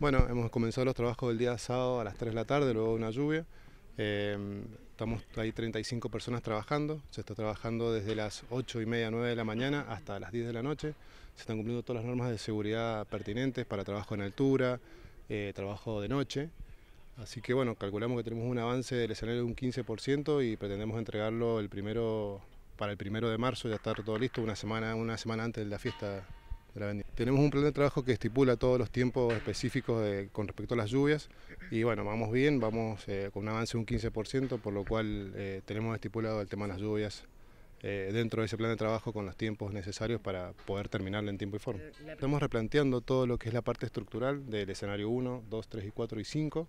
Bueno, hemos comenzado los trabajos del día sábado a las 3 de la tarde, luego de una lluvia. Eh, estamos ahí 35 personas trabajando, se está trabajando desde las 8 y media, 9 de la mañana hasta las 10 de la noche. Se están cumpliendo todas las normas de seguridad pertinentes para trabajo en altura, eh, trabajo de noche. Así que bueno, calculamos que tenemos un avance del escenario de un 15% y pretendemos entregarlo el primero, para el primero de marzo, ya estar todo listo, una semana, una semana antes de la fiesta tenemos un plan de trabajo que estipula todos los tiempos específicos con respecto a las lluvias y bueno, vamos bien, vamos eh, con un avance de un 15%, por lo cual eh, tenemos estipulado el tema de las lluvias eh, dentro de ese plan de trabajo con los tiempos necesarios para poder terminarlo en tiempo y forma. Estamos replanteando todo lo que es la parte estructural del escenario 1, 2, 3 y 4 y 5.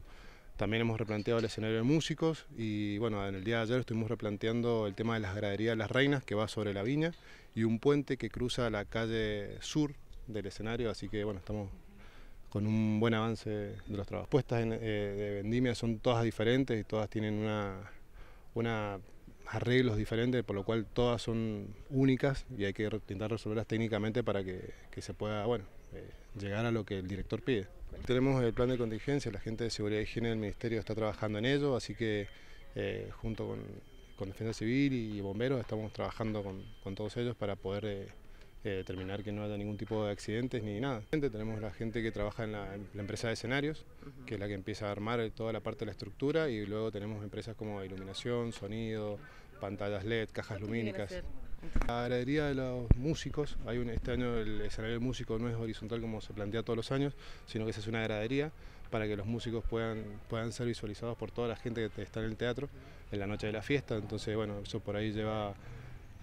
También hemos replanteado el escenario de músicos y bueno, en el día de ayer estuvimos replanteando el tema de las graderías de las reinas que va sobre la viña y un puente que cruza la calle sur del escenario, así que bueno, estamos con un buen avance de los trabajos. Puestas en, eh, de vendimia son todas diferentes y todas tienen una, arreglos diferentes, por lo cual todas son únicas y hay que intentar resolverlas técnicamente para que, que se pueda bueno, eh, llegar a lo que el director pide. Tenemos el plan de contingencia, la gente de seguridad y higiene del ministerio está trabajando en ello, así que eh, junto con, con, Defensa Civil y bomberos estamos trabajando con, con todos ellos para poder eh, eh, determinar que no haya ningún tipo de accidentes ni nada. Tenemos la gente que trabaja en la, empresa de escenarios, que es la que empieza a armar toda la parte de la estructura y luego tenemos empresas como iluminación, sonido, pantallas LED, cajas lumínicas. La gradería de los músicos, hay un, este año el escenario del músico no es horizontal como se plantea todos los años, sino que se hace una gradería para que los músicos puedan, puedan ser visualizados por toda la gente que está en el teatro en la noche de la fiesta, entonces bueno, eso por ahí lleva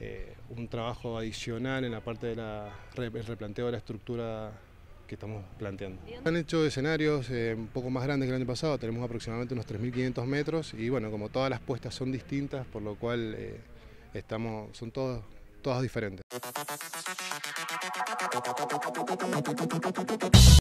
eh, un trabajo adicional en la parte del replanteo de la estructura que estamos planteando. Han hecho escenarios eh, un poco más grandes que el año pasado, tenemos aproximadamente unos 3.500 metros y bueno, como todas las puestas son distintas, por lo cual... Eh, estamos, son todos, todas diferentes.